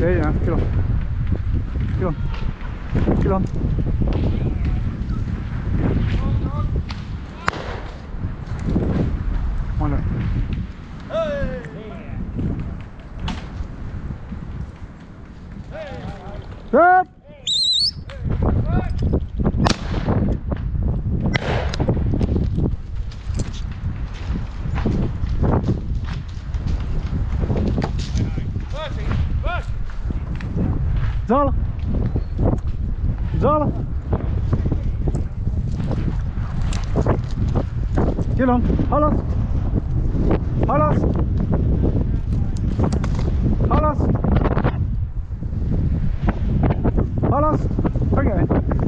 There you are, get on. Get on. Get on. Stop! Gila, 接龙，好了，好了，好了 halas, 点 ok